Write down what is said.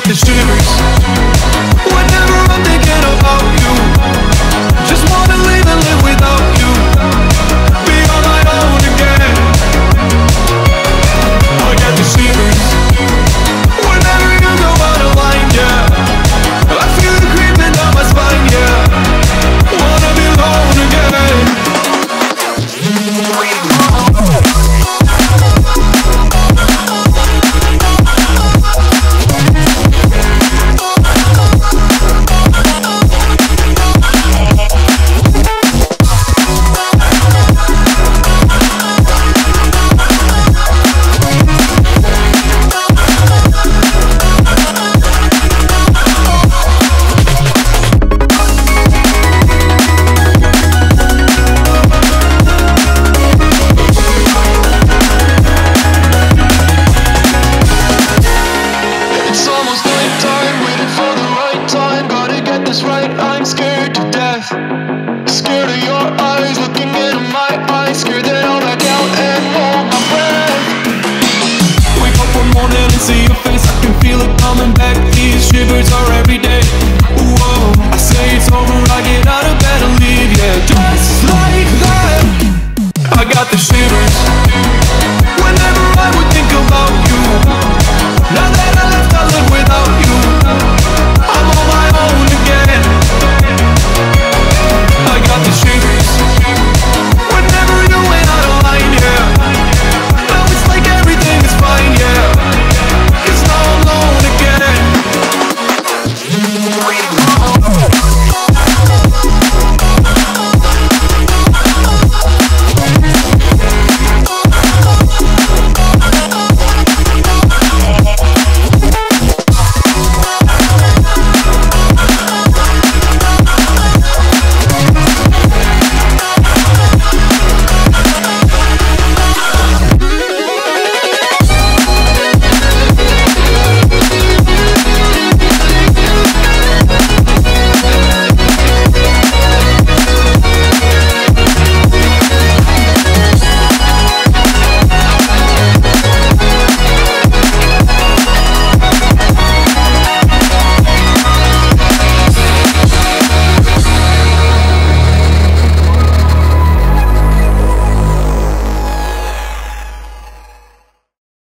faites tes Gotta get this right, I'm scared to death. Scared of your eyes, looking into my eyes. Scared that I'll back out and hold my breath. Wake up one morning and see your face, I can feel it coming back. These shivers are every day. Whoa, I say it's over, I get out of bed and leave, yeah. Just like that, I got the.